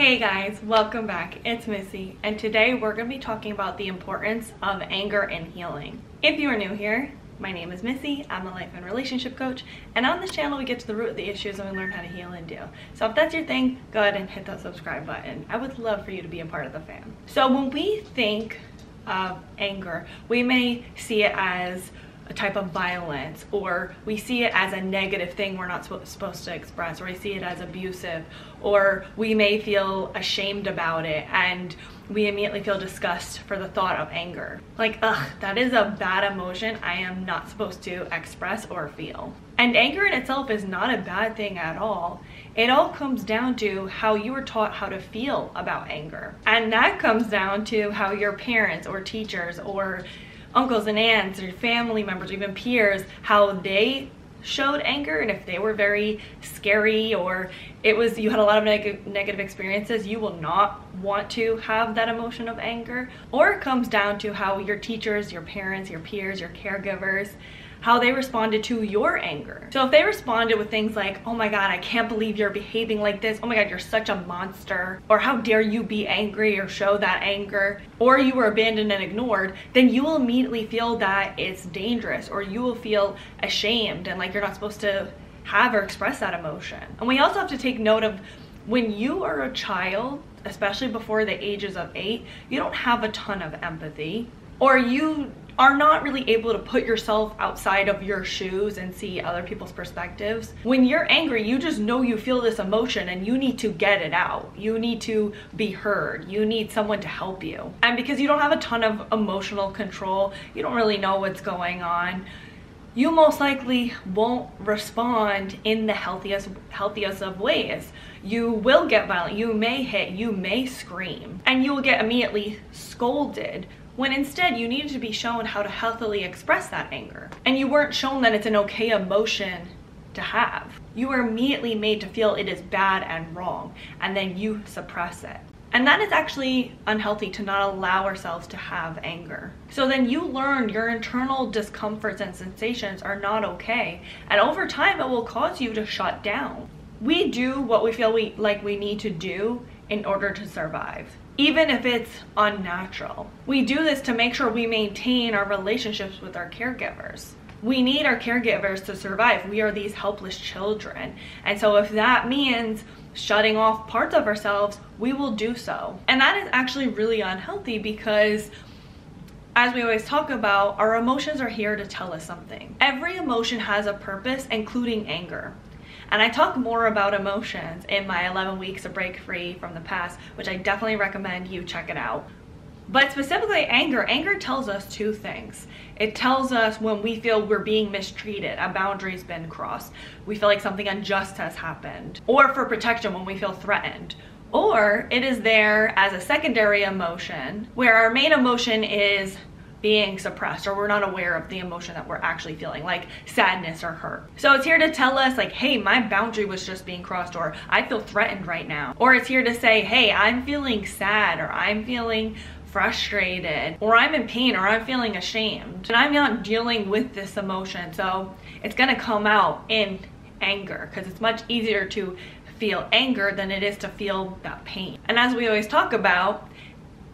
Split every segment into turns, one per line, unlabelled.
Hey guys, welcome back. It's Missy, and today we're going to be talking about the importance of anger and healing. If you are new here, my name is Missy, I'm a life and relationship coach, and on this channel we get to the root of the issues and we learn how to heal and deal. So if that's your thing, go ahead and hit that subscribe button. I would love for you to be a part of the fam. So when we think of anger, we may see it as a type of violence or we see it as a negative thing we're not supposed to express or we see it as abusive or we may feel ashamed about it and we immediately feel disgust for the thought of anger. Like, ugh, that is a bad emotion I am not supposed to express or feel. And anger in itself is not a bad thing at all. It all comes down to how you were taught how to feel about anger. And that comes down to how your parents or teachers or uncles and aunts or family members even peers how they showed anger and if they were very scary or it was you had a lot of neg negative experiences you will not want to have that emotion of anger. Or it comes down to how your teachers your parents your peers your caregivers how they responded to your anger. So if they responded with things like, oh my God, I can't believe you're behaving like this. Oh my God, you're such a monster. Or how dare you be angry or show that anger. Or you were abandoned and ignored, then you will immediately feel that it's dangerous or you will feel ashamed and like you're not supposed to have or express that emotion. And we also have to take note of when you are a child, especially before the ages of eight, you don't have a ton of empathy or you are not really able to put yourself outside of your shoes and see other people's perspectives. When you're angry, you just know you feel this emotion and you need to get it out. You need to be heard. You need someone to help you. And because you don't have a ton of emotional control, you don't really know what's going on, you most likely won't respond in the healthiest healthiest of ways. You will get violent, you may hit, you may scream, and you will get immediately scolded when instead you needed to be shown how to healthily express that anger. And you weren't shown that it's an okay emotion to have. You were immediately made to feel it is bad and wrong, and then you suppress it. And that is actually unhealthy to not allow ourselves to have anger. So then you learn your internal discomforts and sensations are not okay. And over time, it will cause you to shut down. We do what we feel we like we need to do in order to survive even if it's unnatural. We do this to make sure we maintain our relationships with our caregivers. We need our caregivers to survive. We are these helpless children. And so if that means shutting off parts of ourselves, we will do so. And that is actually really unhealthy because as we always talk about, our emotions are here to tell us something. Every emotion has a purpose, including anger. And I talk more about emotions in my 11 weeks of break free from the past, which I definitely recommend you check it out. But specifically anger, anger tells us two things. It tells us when we feel we're being mistreated, a boundary's been crossed, we feel like something unjust has happened, or for protection when we feel threatened. Or it is there as a secondary emotion where our main emotion is being suppressed or we're not aware of the emotion that we're actually feeling like sadness or hurt. So it's here to tell us like hey my boundary was just being crossed or i feel threatened right now. Or it's here to say hey i'm feeling sad or i'm feeling frustrated or i'm in pain or i'm feeling ashamed and i'm not dealing with this emotion. So it's gonna come out in anger because it's much easier to feel anger than it is to feel that pain. And as we always talk about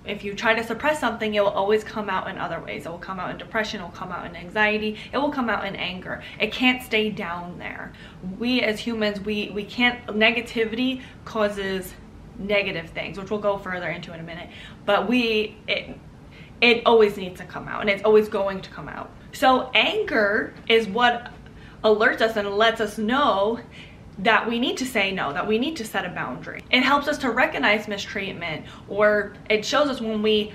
if you try to suppress something, it will always come out in other ways. It will come out in depression, it will come out in anxiety, it will come out in anger. It can't stay down there. We as humans, we, we can't, negativity causes negative things, which we'll go further into in a minute. But we, it, it always needs to come out and it's always going to come out. So anger is what alerts us and lets us know that we need to say no, that we need to set a boundary. It helps us to recognize mistreatment or it shows us when we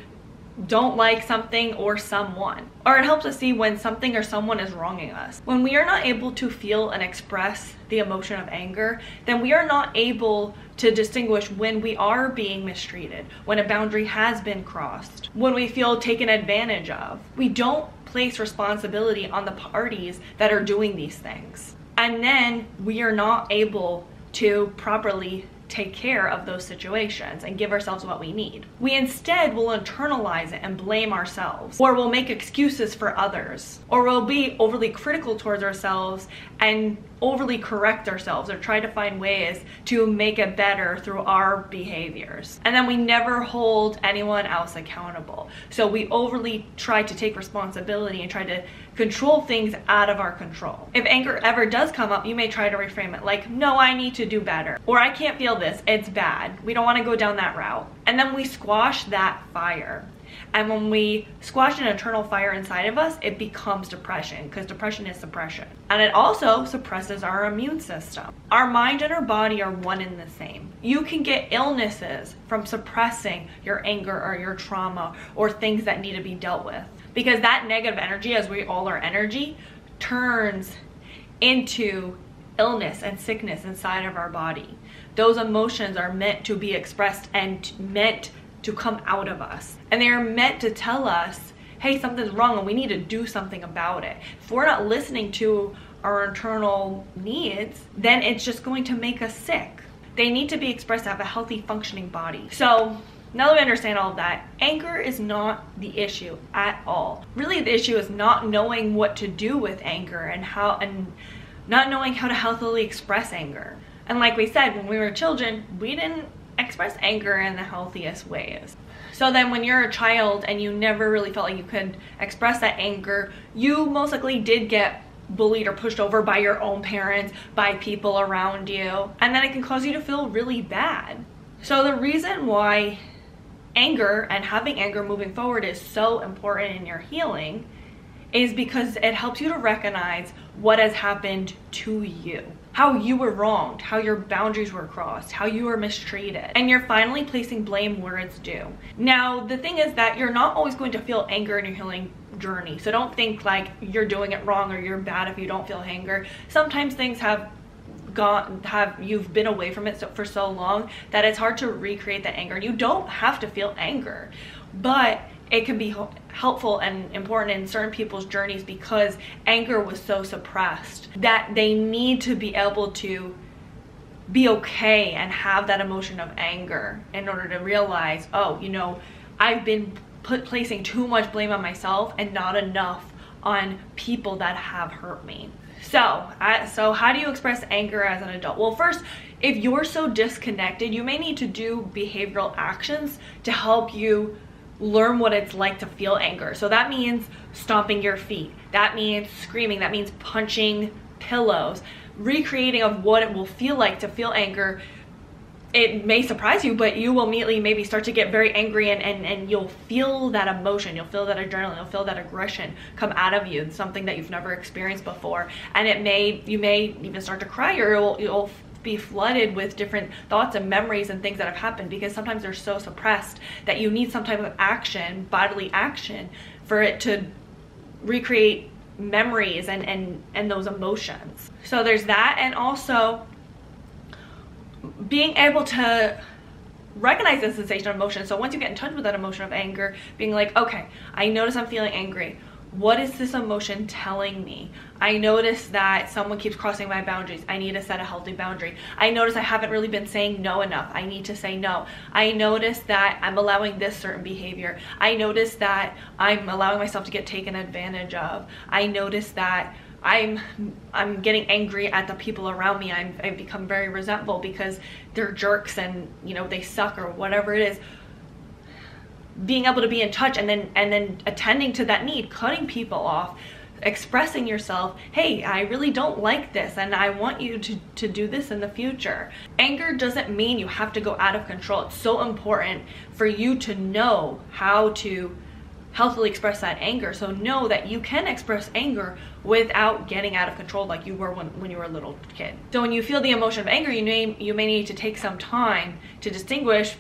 don't like something or someone. Or it helps us see when something or someone is wronging us. When we are not able to feel and express the emotion of anger, then we are not able to distinguish when we are being mistreated, when a boundary has been crossed, when we feel taken advantage of. We don't place responsibility on the parties that are doing these things and then we are not able to properly take care of those situations and give ourselves what we need. We instead will internalize it and blame ourselves, or we'll make excuses for others, or we'll be overly critical towards ourselves and overly correct ourselves or try to find ways to make it better through our behaviors. And then we never hold anyone else accountable. So we overly try to take responsibility and try to control things out of our control. If anger ever does come up, you may try to reframe it like, no, I need to do better. Or I can't feel this, it's bad. We don't wanna go down that route. And then we squash that fire. And when we squash an internal fire inside of us, it becomes depression because depression is suppression. And it also suppresses our immune system. Our mind and our body are one and the same. You can get illnesses from suppressing your anger or your trauma or things that need to be dealt with. Because that negative energy, as we all are energy, turns into illness and sickness inside of our body. Those emotions are meant to be expressed and meant to come out of us. And they are meant to tell us, hey, something's wrong and we need to do something about it. If we're not listening to our internal needs, then it's just going to make us sick. They need to be expressed to have a healthy functioning body. So now that we understand all of that, anger is not the issue at all. Really the issue is not knowing what to do with anger and how and not knowing how to healthily express anger. And like we said, when we were children, we didn't express anger in the healthiest ways. So then when you're a child and you never really felt like you could express that anger, you most likely did get bullied or pushed over by your own parents, by people around you, and then it can cause you to feel really bad. So the reason why anger and having anger moving forward is so important in your healing is because it helps you to recognize what has happened to you how you were wronged, how your boundaries were crossed, how you were mistreated, and you're finally placing blame where it's due. Now, the thing is that you're not always going to feel anger in your healing journey. So don't think like you're doing it wrong or you're bad if you don't feel anger. Sometimes things have gone have you've been away from it so, for so long that it's hard to recreate that anger. You don't have to feel anger. But it can be helpful and important in certain people's journeys because anger was so suppressed that they need to be able to be okay and have that emotion of anger in order to realize, oh, you know, I've been put placing too much blame on myself and not enough on people that have hurt me. So, I, so how do you express anger as an adult? Well, first, if you're so disconnected, you may need to do behavioral actions to help you learn what it's like to feel anger. So that means stomping your feet. That means screaming. That means punching pillows. Recreating of what it will feel like to feel anger. It may surprise you, but you will immediately maybe start to get very angry and, and, and you'll feel that emotion. You'll feel that adrenaline. You'll feel that aggression come out of you. It's something that you've never experienced before. And it may, you may even start to cry or you'll, you'll be flooded with different thoughts and memories and things that have happened because sometimes they're so suppressed that you need some type of action, bodily action, for it to recreate memories and, and, and those emotions. So there's that and also being able to recognize the sensation of emotion. So once you get in touch with that emotion of anger, being like, okay, I notice I'm feeling angry what is this emotion telling me? I notice that someone keeps crossing my boundaries. I need to set a healthy boundary. I notice I haven't really been saying no enough. I need to say no. I notice that I'm allowing this certain behavior. I notice that I'm allowing myself to get taken advantage of. I notice that I'm I'm getting angry at the people around me. I'm, I've become very resentful because they're jerks and you know they suck or whatever it is being able to be in touch and then and then attending to that need cutting people off expressing yourself hey i really don't like this and i want you to to do this in the future. Anger doesn't mean you have to go out of control. It's so important for you to know how to healthily express that anger. So know that you can express anger without getting out of control like you were when, when you were a little kid. So when you feel the emotion of anger you may you may need to take some time to distinguish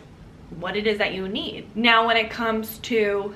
what it is that you need. Now, when it comes to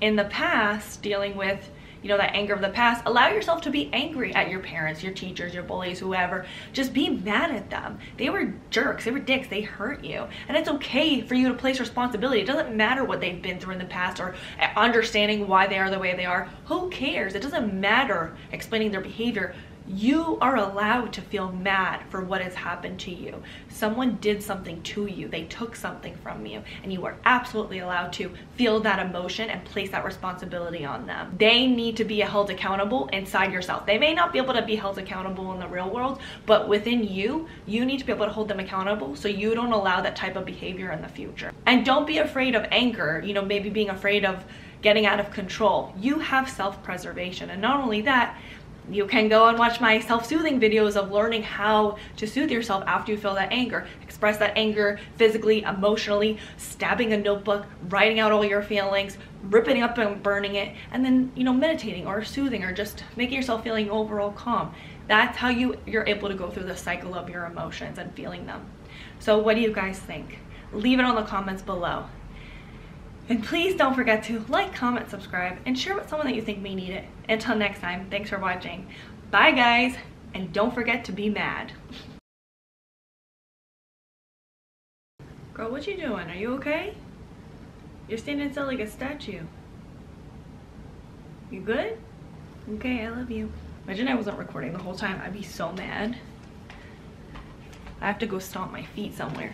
in the past dealing with you know that anger of the past allow yourself to be angry at your parents your teachers your bullies whoever. Just be mad at them. They were jerks. They were dicks. They hurt you. And it's okay for you to place responsibility. It doesn't matter what they've been through in the past or eh, understanding why they are the way they are. Who cares? It doesn't matter explaining their behavior you are allowed to feel mad for what has happened to you. Someone did something to you, they took something from you, and you are absolutely allowed to feel that emotion and place that responsibility on them. They need to be held accountable inside yourself. They may not be able to be held accountable in the real world, but within you, you need to be able to hold them accountable so you don't allow that type of behavior in the future. And don't be afraid of anger, you know, maybe being afraid of getting out of control. You have self preservation. And not only that, you can go and watch my self-soothing videos of learning how to soothe yourself after you feel that anger. Express that anger physically emotionally stabbing a notebook writing out all your feelings ripping it up and burning it and then you know meditating or soothing or just making yourself feeling overall calm. That's how you you're able to go through the cycle of your emotions and feeling them. So what do you guys think? Leave it on the comments below. And please don't forget to like, comment, subscribe, and share with someone that you think may need it. Until next time, thanks for watching. Bye guys, and don't forget to be mad. Girl, what you doing? Are you okay? You're standing still like a statue. You good? Okay, I love you. Imagine I wasn't recording the whole time. I'd be so mad. I have to go stomp my feet somewhere.